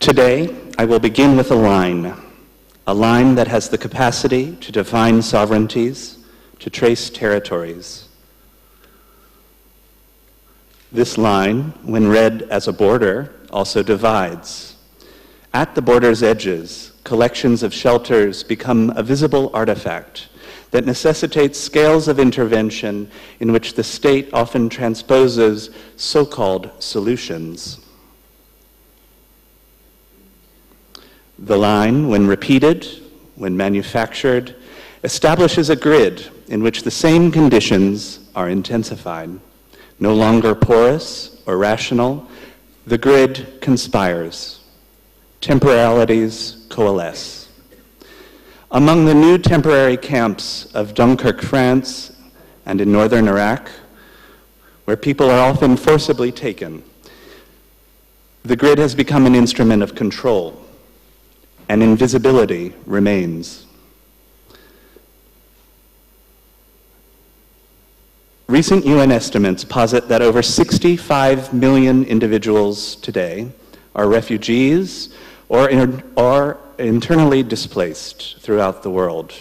Today, I will begin with a line, a line that has the capacity to define sovereignties, to trace territories. This line, when read as a border, also divides. At the border's edges, collections of shelters become a visible artifact that necessitates scales of intervention in which the state often transposes so called solutions. The line, when repeated, when manufactured, establishes a grid in which the same conditions are intensified. No longer porous or rational, the grid conspires. Temporalities coalesce. Among the new temporary camps of Dunkirk, France, and in northern Iraq, where people are often forcibly taken, the grid has become an instrument of control, and invisibility remains. Recent UN estimates posit that over 65 million individuals today are refugees or, or internally displaced throughout the world.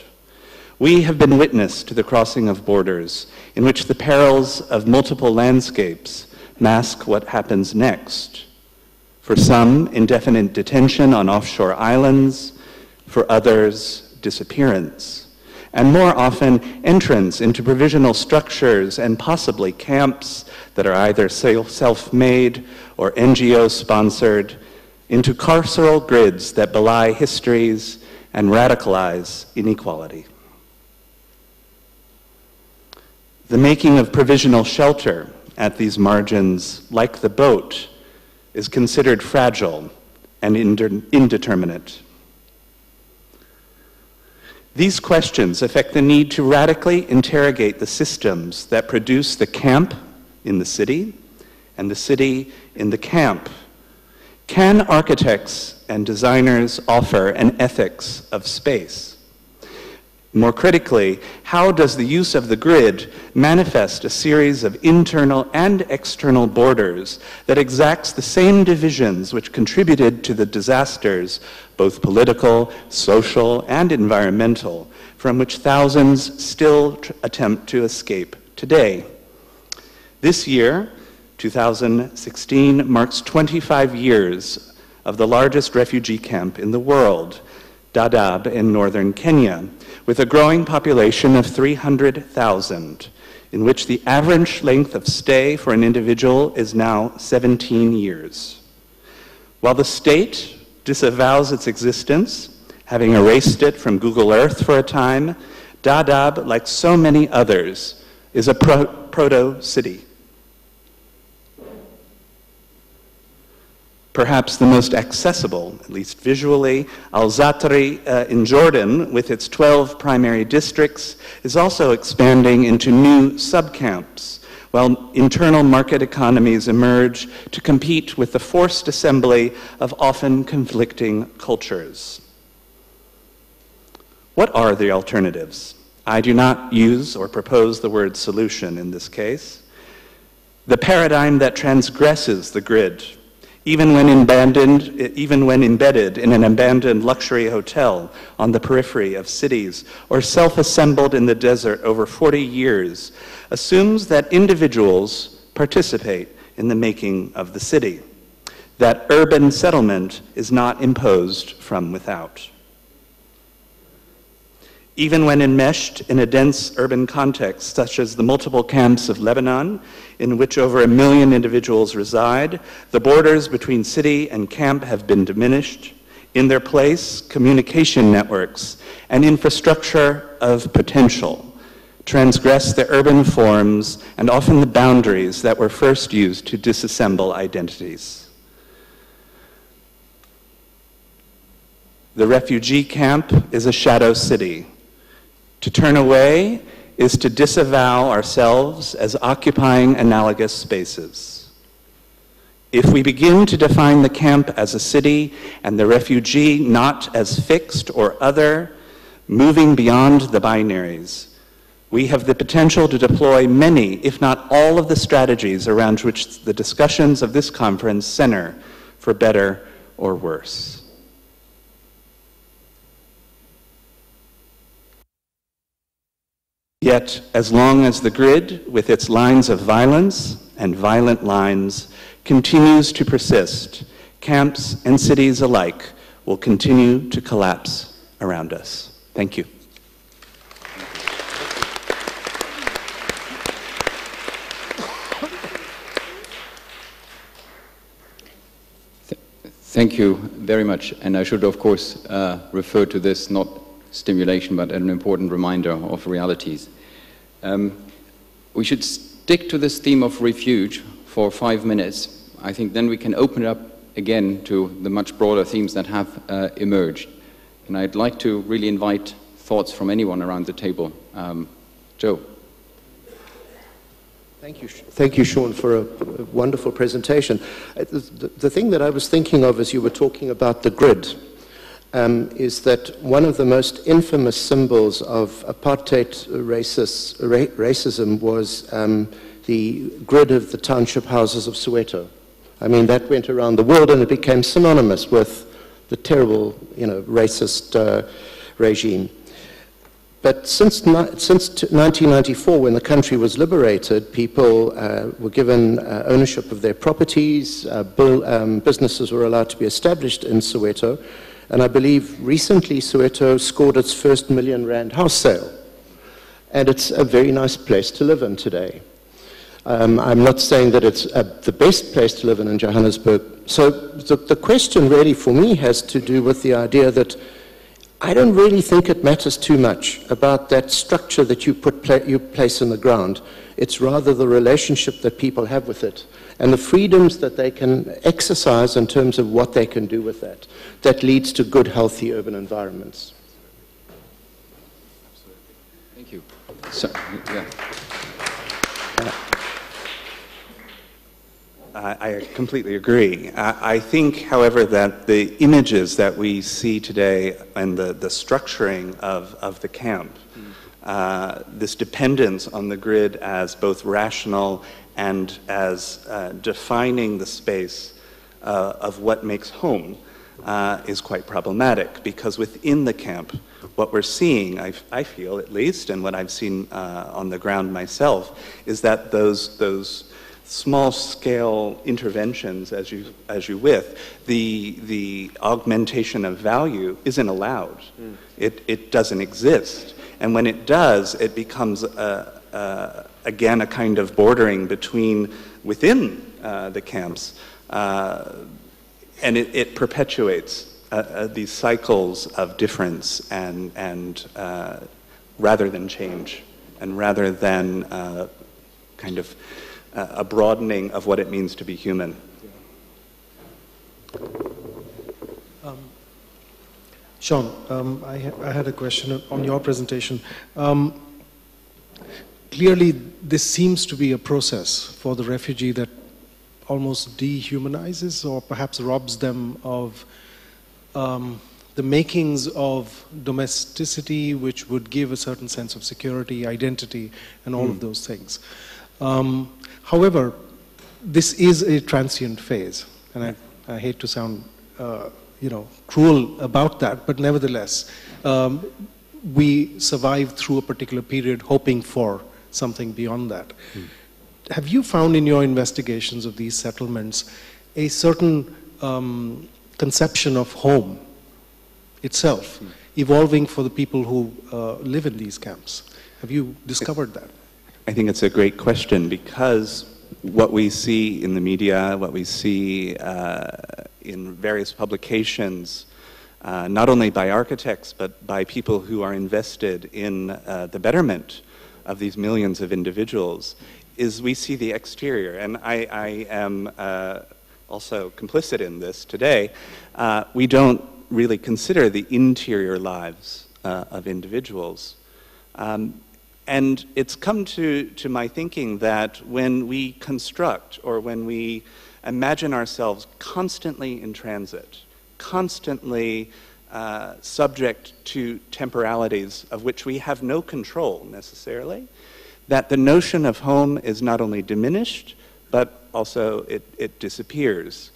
We have been witness to the crossing of borders in which the perils of multiple landscapes mask what happens next. For some, indefinite detention on offshore islands, for others, disappearance, and more often, entrance into provisional structures and possibly camps that are either self made or NGO sponsored into carceral grids that belie histories and radicalize inequality. The making of provisional shelter at these margins, like the boat, is considered fragile and indeterminate. These questions affect the need to radically interrogate the systems that produce the camp in the city and the city in the camp can architects and designers offer an ethics of space? More critically, how does the use of the grid manifest a series of internal and external borders that exacts the same divisions which contributed to the disasters, both political, social, and environmental, from which thousands still attempt to escape today? This year, 2016 marks 25 years of the largest refugee camp in the world, Dadaab in northern Kenya, with a growing population of 300,000, in which the average length of stay for an individual is now 17 years. While the state disavows its existence, having erased it from Google Earth for a time, Dadaab, like so many others, is a pro proto city perhaps the most accessible, at least visually. Al Zatari uh, in Jordan, with its 12 primary districts, is also expanding into new subcamps, while internal market economies emerge to compete with the forced assembly of often conflicting cultures. What are the alternatives? I do not use or propose the word solution in this case. The paradigm that transgresses the grid even when abandoned, even when embedded in an abandoned luxury hotel on the periphery of cities or self-assembled in the desert over 40 years, assumes that individuals participate in the making of the city, that urban settlement is not imposed from without. Even when enmeshed in a dense urban context, such as the multiple camps of Lebanon, in which over a million individuals reside, the borders between city and camp have been diminished. In their place, communication networks and infrastructure of potential transgress the urban forms and often the boundaries that were first used to disassemble identities. The refugee camp is a shadow city to turn away is to disavow ourselves as occupying analogous spaces. If we begin to define the camp as a city and the refugee not as fixed or other, moving beyond the binaries, we have the potential to deploy many, if not all, of the strategies around which the discussions of this conference center for better or worse. Yet, as long as the grid, with its lines of violence and violent lines, continues to persist, camps and cities alike will continue to collapse around us. Thank you. Thank you very much. And I should, of course, uh, refer to this not stimulation, but an important reminder of realities. Um, we should stick to this theme of refuge for five minutes. I think then we can open it up again to the much broader themes that have uh, emerged. And I'd like to really invite thoughts from anyone around the table. Um, Joe. Thank you, thank you, Sean, for a, wonderful presentation. Uh, the, the, thing that I was thinking of as you were talking about the grid um, is that one of the most infamous symbols of apartheid racist, ra racism was um, the grid of the township houses of Soweto. I mean, that went around the world and it became synonymous with the terrible, you know, racist uh, regime. But since, since 1994, when the country was liberated, people uh, were given uh, ownership of their properties, uh, um, businesses were allowed to be established in Soweto, and I believe recently Soweto scored its first million rand house sale. And it's a very nice place to live in today. Um, I'm not saying that it's uh, the best place to live in in Johannesburg. So the, the question really for me has to do with the idea that I don't really think it matters too much about that structure that you, put pla you place in the ground. It's rather the relationship that people have with it and the freedoms that they can exercise in terms of what they can do with that, that leads to good, healthy urban environments. Absolutely. Thank you. So, yeah. I completely agree. I think, however, that the images that we see today and the, the structuring of, of the camp, mm. uh, this dependence on the grid as both rational and as uh, defining the space uh, of what makes home uh, is quite problematic because within the camp, what we're seeing, I, I feel at least, and what I've seen uh, on the ground myself, is that those, those small scale interventions as you, as you with, the, the augmentation of value isn't allowed. Mm. It, it doesn't exist. And when it does, it becomes a, a again, a kind of bordering between within uh, the camps. Uh, and it, it perpetuates uh, uh these cycles of difference and, and uh, rather than change, and rather than uh, kind of a broadening of what it means to be human. Um, Sean, um, I, ha I, had a question on your presentation. Um, clearly this seems to be a process for the refugee that almost dehumanizes or perhaps robs them of um, the makings of domesticity, which would give a certain sense of security, identity, and all mm. of hmm. those things. Um, however, this is a transient phase, and I, I hate to sound, uh, you know, cruel about that, but nevertheless, um, we survive through a particular period hoping for something beyond that. Mm. Have you found in your investigations of these settlements a certain um, conception of home itself mm. evolving for the people who uh, live in these camps? Have you discovered that? I think it's a great question because what we see in the media, what we see uh, in various publications, uh, not only by architects, but by people who are invested in uh, the betterment of these millions of individuals is we see the exterior. And I, I am uh, also complicit in this today. Uh, we don't really consider the interior lives uh, of individuals. Um, and it's come to, to my thinking that when we construct or when we imagine ourselves constantly in transit, constantly uh, subject to temporalities of which we have no control necessarily, that the notion of home is not only diminished, but also it, it disappears.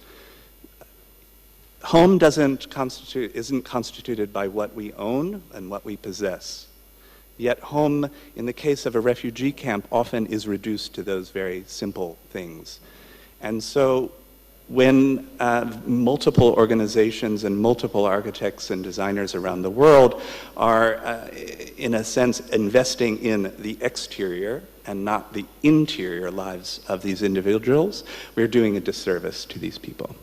home doesn't constitute, isn't constituted by what we own and what we possess. Yet home, in the case of a refugee camp, often is reduced to those very simple things. And so when uh, multiple organizations and multiple architects and designers around the world are, uh, in a sense, investing in the exterior and not the interior lives of these individuals, we're doing a disservice to these people.